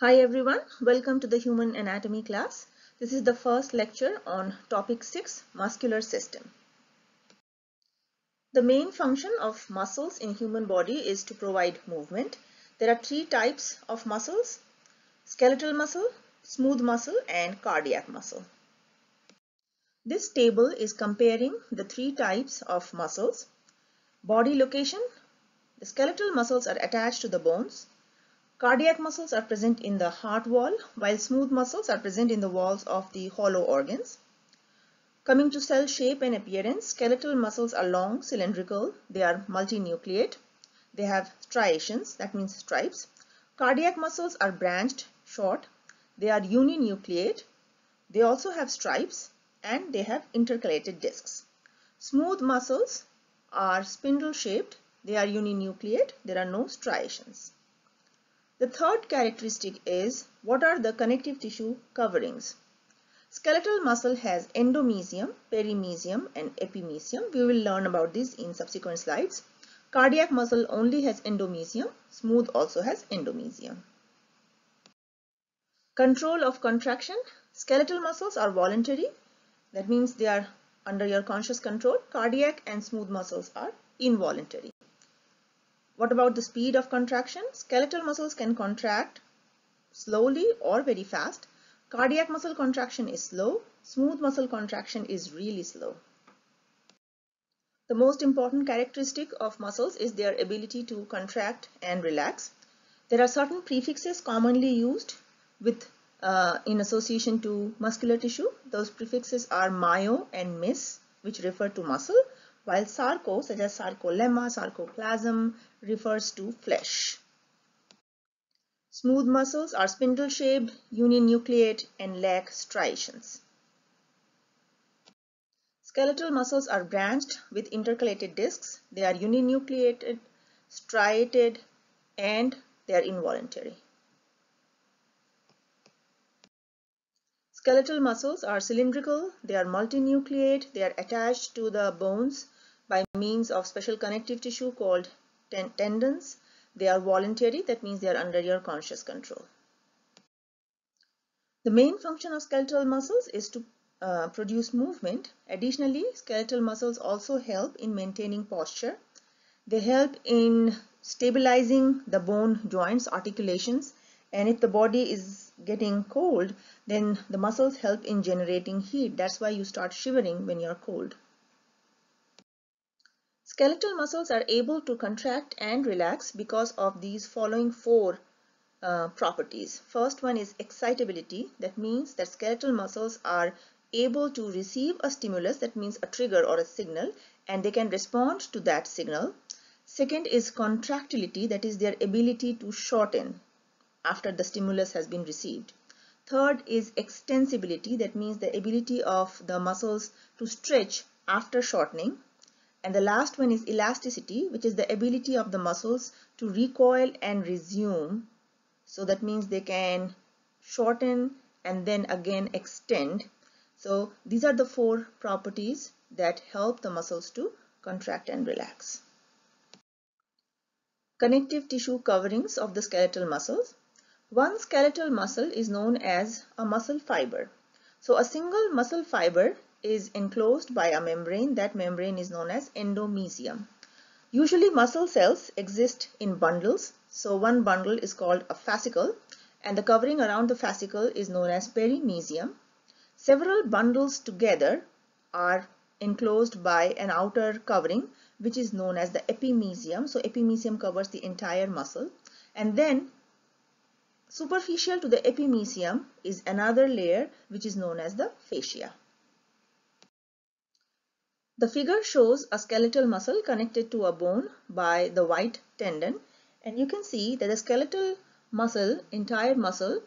Hi everyone, welcome to the Human Anatomy class. This is the first lecture on topic 6, muscular system. The main function of muscles in human body is to provide movement. There are three types of muscles, skeletal muscle, smooth muscle and cardiac muscle. This table is comparing the three types of muscles. Body location, the skeletal muscles are attached to the bones Cardiac muscles are present in the heart wall, while smooth muscles are present in the walls of the hollow organs. Coming to cell shape and appearance, skeletal muscles are long, cylindrical, they are multinucleate, they have striations, that means stripes. Cardiac muscles are branched, short, they are uninucleate, they also have stripes and they have intercalated discs. Smooth muscles are spindle shaped, they are uninucleate, there are no striations. The third characteristic is what are the connective tissue coverings. Skeletal muscle has endomysium, perimysium and epimysium. We will learn about this in subsequent slides. Cardiac muscle only has endomysium. Smooth also has endomysium. Control of contraction. Skeletal muscles are voluntary. That means they are under your conscious control. Cardiac and smooth muscles are involuntary. What about the speed of contraction? Skeletal muscles can contract slowly or very fast. Cardiac muscle contraction is slow. Smooth muscle contraction is really slow. The most important characteristic of muscles is their ability to contract and relax. There are certain prefixes commonly used with uh, in association to muscular tissue. Those prefixes are myo and mys, which refer to muscle, while sarco, such as sarcolemma, sarcoplasm, refers to flesh. Smooth muscles are spindle-shaped, uninucleate, and lack striations. Skeletal muscles are branched with intercalated discs. They are uninucleated, striated, and they are involuntary. Skeletal muscles are cylindrical, they are multinucleate, they are attached to the bones by means of special connective tissue called ten tendons. They are voluntary, that means they are under your conscious control. The main function of skeletal muscles is to uh, produce movement. Additionally, skeletal muscles also help in maintaining posture. They help in stabilizing the bone joints, articulations, and if the body is getting cold, then the muscles help in generating heat. That's why you start shivering when you're cold. Skeletal muscles are able to contract and relax because of these following four uh, properties. First one is excitability. That means that skeletal muscles are able to receive a stimulus, that means a trigger or a signal, and they can respond to that signal. Second is contractility, that is their ability to shorten after the stimulus has been received. Third is extensibility, that means the ability of the muscles to stretch after shortening. And the last one is elasticity, which is the ability of the muscles to recoil and resume. So that means they can shorten and then again extend. So these are the four properties that help the muscles to contract and relax. Connective tissue coverings of the skeletal muscles. One skeletal muscle is known as a muscle fiber. So a single muscle fiber is enclosed by a membrane. That membrane is known as endomysium. Usually muscle cells exist in bundles. So one bundle is called a fascicle and the covering around the fascicle is known as perimysium. Several bundles together are enclosed by an outer covering which is known as the epimysium. So epimysium covers the entire muscle and then superficial to the epimysium is another layer which is known as the fascia. The figure shows a skeletal muscle connected to a bone by the white tendon and you can see that the skeletal muscle, entire muscle,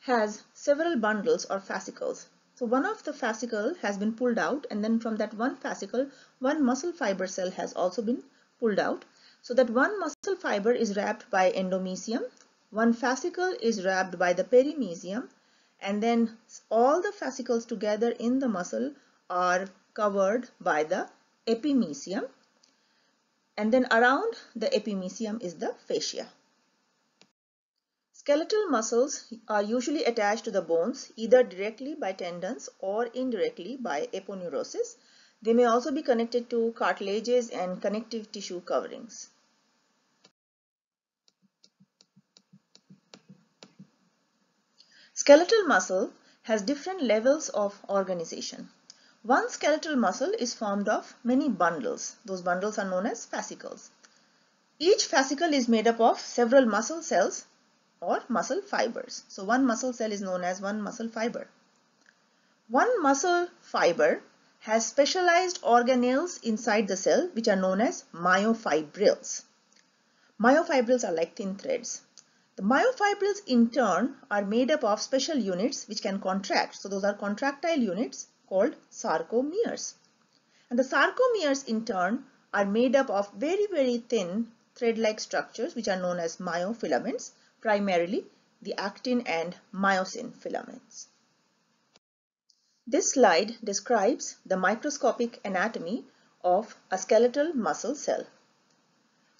has several bundles or fascicles. So one of the fascicle has been pulled out and then from that one fascicle, one muscle fiber cell has also been pulled out. So that one muscle fiber is wrapped by endomysium, one fascicle is wrapped by the perimysium and then all the fascicles together in the muscle are covered by the epimysium and then around the epimysium is the fascia. Skeletal muscles are usually attached to the bones either directly by tendons or indirectly by aponeurosis. They may also be connected to cartilages and connective tissue coverings. Skeletal muscle has different levels of organization. One skeletal muscle is formed of many bundles. Those bundles are known as fascicles. Each fascicle is made up of several muscle cells or muscle fibers. So one muscle cell is known as one muscle fiber. One muscle fiber has specialized organelles inside the cell which are known as myofibrils. Myofibrils are like thin threads. The myofibrils in turn are made up of special units which can contract. So those are contractile units called sarcomeres. And the sarcomeres in turn are made up of very very thin thread-like structures which are known as myofilaments primarily the actin and myosin filaments. This slide describes the microscopic anatomy of a skeletal muscle cell.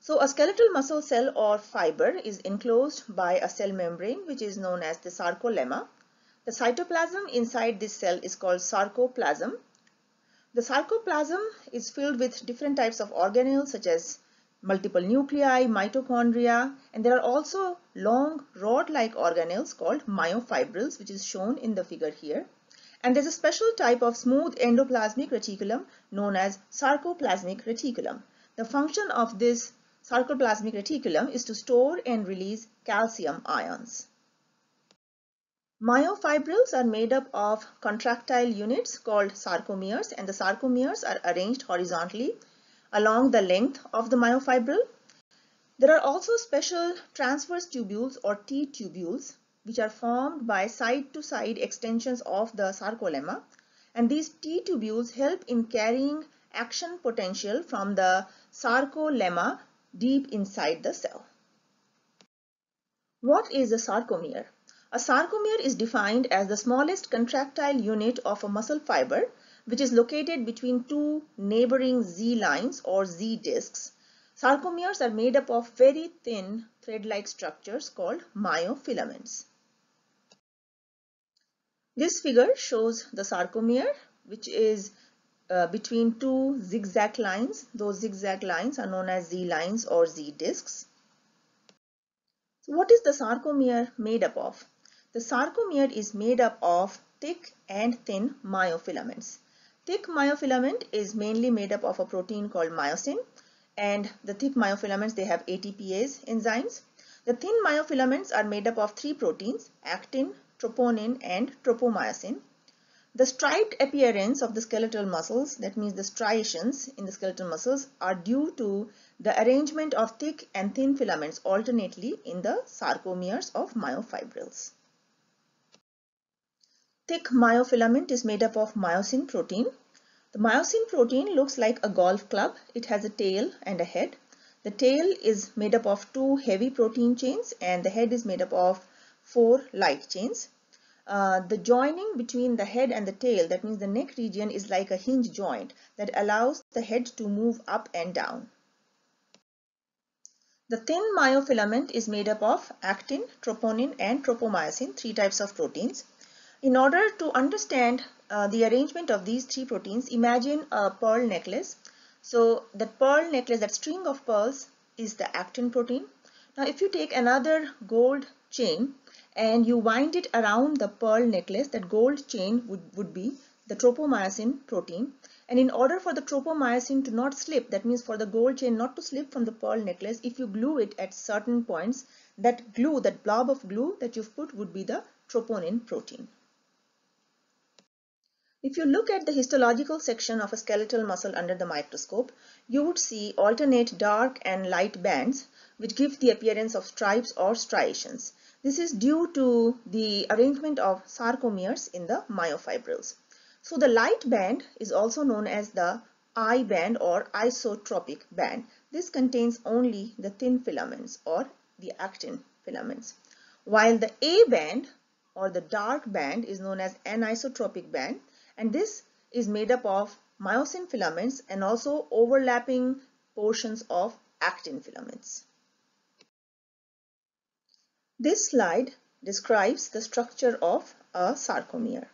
So a skeletal muscle cell or fiber is enclosed by a cell membrane which is known as the sarcolemma. The cytoplasm inside this cell is called sarcoplasm. The sarcoplasm is filled with different types of organelles such as multiple nuclei, mitochondria, and there are also long rod-like organelles called myofibrils, which is shown in the figure here. And there's a special type of smooth endoplasmic reticulum known as sarcoplasmic reticulum. The function of this sarcoplasmic reticulum is to store and release calcium ions. Myofibrils are made up of contractile units called sarcomeres and the sarcomeres are arranged horizontally along the length of the myofibril. There are also special transverse tubules or T-tubules which are formed by side-to-side -side extensions of the sarcolemma and these T-tubules help in carrying action potential from the sarcolemma deep inside the cell. What is a sarcomere? A sarcomere is defined as the smallest contractile unit of a muscle fiber which is located between two neighboring Z lines or Z disks. Sarcomeres are made up of very thin thread-like structures called myofilaments. This figure shows the sarcomere which is uh, between two zigzag lines. Those zigzag lines are known as Z lines or Z disks. So what is the sarcomere made up of? The sarcomere is made up of thick and thin myofilaments. Thick myofilament is mainly made up of a protein called myosin and the thick myofilaments they have ATPase enzymes. The thin myofilaments are made up of three proteins actin, troponin and tropomyosin. The striped appearance of the skeletal muscles that means the striations in the skeletal muscles are due to the arrangement of thick and thin filaments alternately in the sarcomeres of myofibrils. Thick myofilament is made up of myosin protein. The myosin protein looks like a golf club. It has a tail and a head. The tail is made up of two heavy protein chains and the head is made up of four light chains. Uh, the joining between the head and the tail, that means the neck region is like a hinge joint that allows the head to move up and down. The thin myofilament is made up of actin, troponin and tropomyosin, three types of proteins. In order to understand uh, the arrangement of these three proteins, imagine a pearl necklace. So that pearl necklace, that string of pearls is the actin protein. Now if you take another gold chain and you wind it around the pearl necklace, that gold chain would, would be the tropomyosin protein. And in order for the tropomyosin to not slip, that means for the gold chain not to slip from the pearl necklace, if you glue it at certain points, that glue, that blob of glue that you've put would be the troponin protein. If you look at the histological section of a skeletal muscle under the microscope, you would see alternate dark and light bands which give the appearance of stripes or striations. This is due to the arrangement of sarcomeres in the myofibrils. So the light band is also known as the I band or isotropic band. This contains only the thin filaments or the actin filaments. While the A band or the dark band is known as anisotropic band and this is made up of myosin filaments and also overlapping portions of actin filaments. This slide describes the structure of a sarcomere.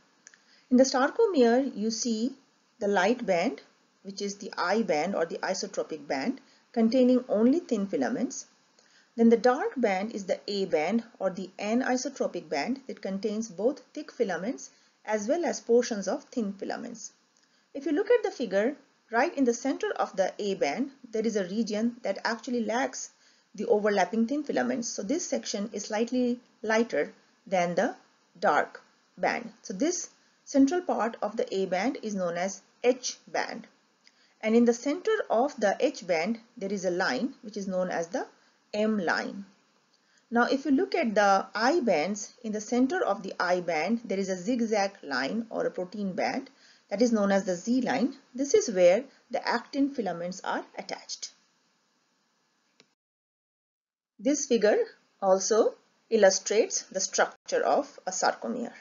In the sarcomere, you see the light band, which is the I band or the isotropic band, containing only thin filaments. Then the dark band is the A band or the anisotropic band that contains both thick filaments as well as portions of thin filaments. If you look at the figure, right in the center of the A band, there is a region that actually lacks the overlapping thin filaments. So this section is slightly lighter than the dark band. So this central part of the A band is known as H band. And in the center of the H band, there is a line which is known as the M line. Now if you look at the I bands, in the center of the I band, there is a zigzag line or a protein band that is known as the Z line. This is where the actin filaments are attached. This figure also illustrates the structure of a sarcomere.